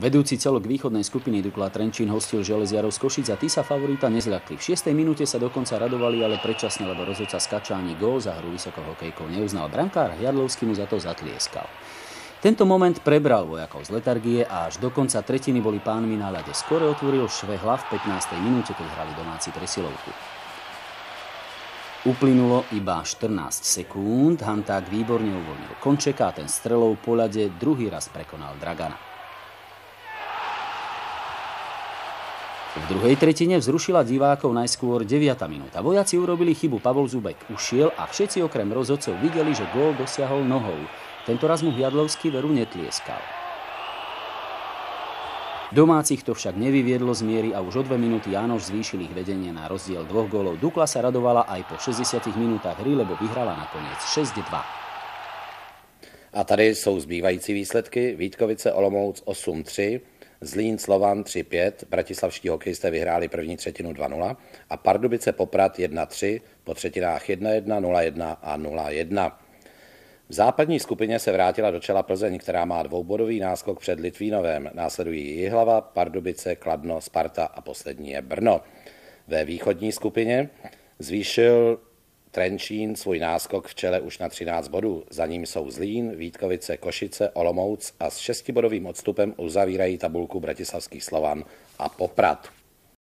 Vedúci celok východnej skupiny Dukla Trenčín hostil železiarov z Košic a tí sa favorita nezľakli. V 6. minúte sa dokonca radovali, ale predčasne, lebo rozhodca Skačáni gól za hru vysoko hokejkou neuznal. Brankár Jadlovský mu za to zatlieskal. Tento moment prebral vojakov z letargie a až do konca tretiny boli pánmi na ľade. Skore otvoril Švehla v 15. minúte, keď hrali domáci presilovku. Uplynulo iba 14 sekúnd, Hanták výborne uvoľnil Končeka a ten strelou po ľade druhý raz prekonal Dragana. V druhej tretine vzrušila divákov najskôr 9. minúta. Vojaci urobili chybu, Pavol Zubek ušiel a všetci okrem rozhodcov videli, že gól dosiahol nohou. Tento raz mu Hjadlovský veru netlieskal. Domácich to však nevyviedlo z miery a už o dve minúty Jánoš zvýšil ich vedenie na rozdiel dvoch gólov. Dukla sa radovala aj po 60 minútach hry, lebo vyhrala nakoniec 6-2. A tady jsou zbývající výsledky. Vítkovice Olomouc 8-3, Zlín Slovan 3-5, bratislavští hokejisté vyhráli první třetinu 2-0 a Pardubice Poprad 1-3, po třetinách 1-1, 0-1 a 0-1. V západní skupině se vrátila do čela Plzeň, která má dvoubodový náskok před Litvínovem. Následují Jihlava, Pardubice, Kladno, Sparta a poslední je Brno. Ve východní skupině zvýšil Trenčín svůj náskok v čele už na 13 bodů. Za ním jsou Zlín, Vítkovice, Košice, Olomouc a s šestibodovým odstupem uzavírají tabulku Bratislavský Slovan a Poprad.